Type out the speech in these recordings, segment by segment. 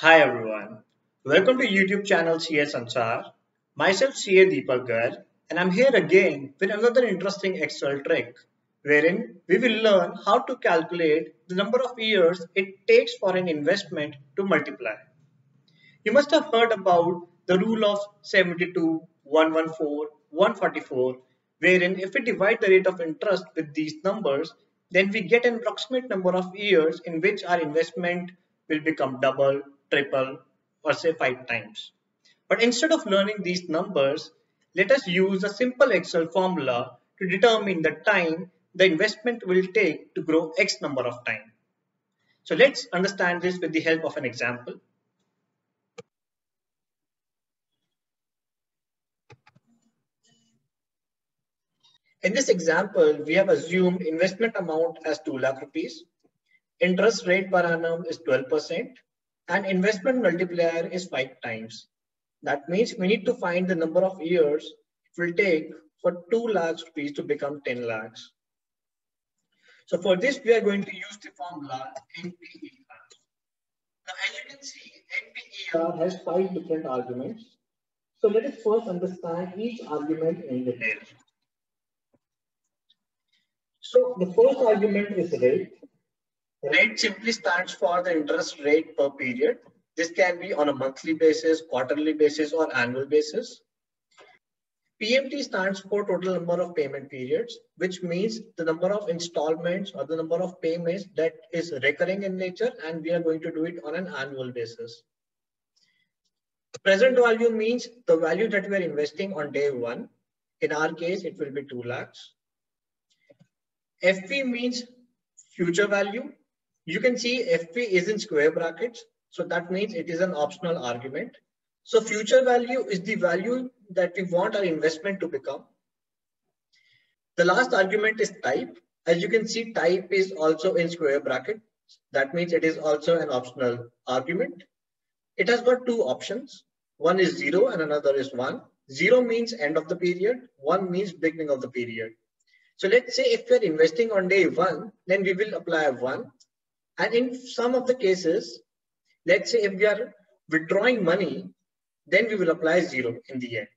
Hi everyone. Welcome to YouTube channel CA Sansaar. Myself CA Deepak Garg and I'm here again with another interesting Excel trick wherein we will learn how to calculate the number of years it takes for an investment to multiply. You must have heard about the rule of 72, 114, 144 wherein if we divide the rate of interest with these numbers then we get an approximate number of years in which our investment will become double triple, or say five times. But instead of learning these numbers, let us use a simple Excel formula to determine the time the investment will take to grow X number of time. So let's understand this with the help of an example. In this example, we have assumed investment amount as 2 lakh rupees. Interest rate per annum is 12% and investment multiplier is five times. That means we need to find the number of years it will take for 2 lakhs rupees to become 10 lakhs. So for this, we are going to use the formula NPER. Now, as you can see, NPER has five different arguments. So let us first understand each argument in detail. So the first argument is rate. Rate simply stands for the interest rate per period. This can be on a monthly basis, quarterly basis, or annual basis. PMT stands for total number of payment periods, which means the number of installments or the number of payments that is recurring in nature, and we are going to do it on an annual basis. Present value means the value that we are investing on day one. In our case, it will be 2 lakhs. FV means future value. You can see FV is in square brackets. So that means it is an optional argument. So future value is the value that we want our investment to become. The last argument is type. As you can see, type is also in square bracket. That means it is also an optional argument. It has got two options. One is zero and another is one. Zero means end of the period. One means beginning of the period. So let's say if we're investing on day one, then we will apply one. And in some of the cases, let's say if we are withdrawing money, then we will apply zero in the end.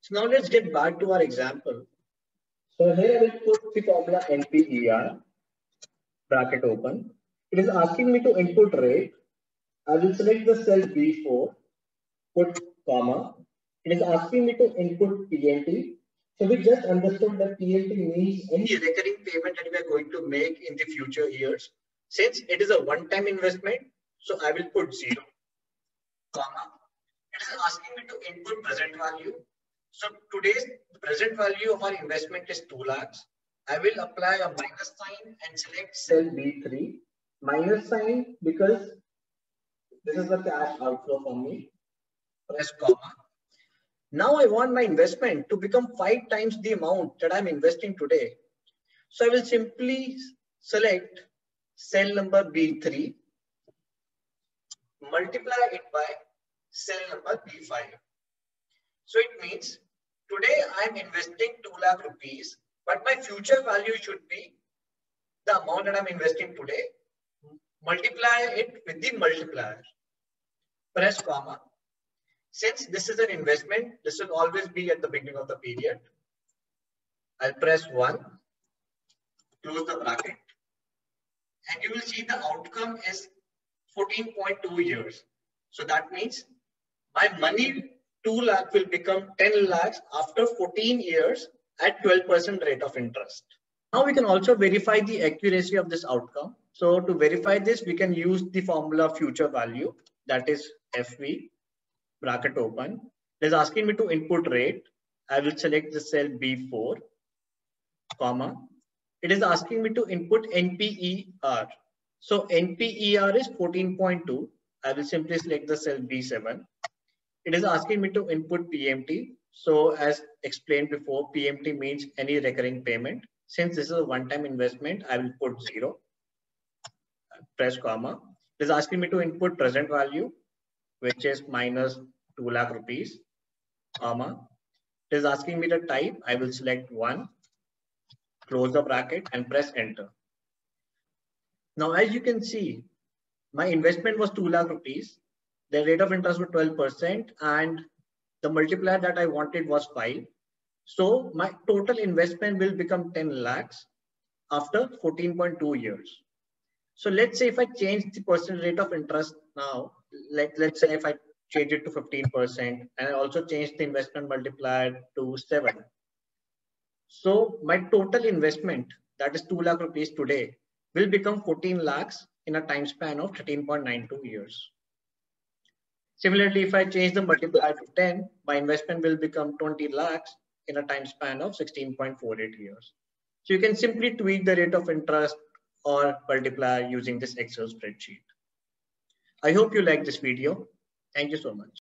So now let's get back to our example. So here I will put the formula NPER, bracket open. It is asking me to input rate. I will select the cell B4, put comma. It is asking me to input PMT. So we just understood that PMT means any recurring payment that we are going to make in the future years. Since it is a one-time investment, so I will put zero, comma. It is asking me to input present value. So today's present value of our investment is 2 lakhs. I will apply a minus sign and select cell B3. Minus sign because this is the cash outflow for me. Press comma. Now I want my investment to become five times the amount that I'm investing today. So I will simply select cell number B3, multiply it by cell number B5. So it means today I'm investing 2 lakh rupees, but my future value should be the amount that I'm investing today. Multiply it with the multiplier. Press comma. Since this is an investment, this will always be at the beginning of the period. I'll press 1, close the bracket and you will see the outcome is 14.2 years. So that means my money 2 lakh will become 10 lakhs after 14 years at 12% rate of interest. Now we can also verify the accuracy of this outcome. So to verify this, we can use the formula future value that is FV bracket open. It is asking me to input rate. I will select the cell B4 comma it is asking me to input NPER. So NPER is 14.2. I will simply select the cell B7. It is asking me to input PMT. So as explained before, PMT means any recurring payment. Since this is a one-time investment, I will put zero. Press comma. It is asking me to input present value, which is minus 2 lakh rupees, comma. It is asking me the type. I will select one close the bracket and press enter. Now, as you can see, my investment was 2 lakh rupees. The rate of interest was 12% and the multiplier that I wanted was 5. So my total investment will become 10 lakhs after 14.2 years. So let's say if I change the percent rate of interest now, like let's say if I change it to 15% and I also change the investment multiplier to 7. So my total investment, that is 2 lakh rupees today, will become 14 lakhs in a time span of 13.92 years. Similarly, if I change the multiplier to 10, my investment will become 20 lakhs in a time span of 16.48 years. So you can simply tweak the rate of interest or multiplier using this Excel spreadsheet. I hope you like this video. Thank you so much.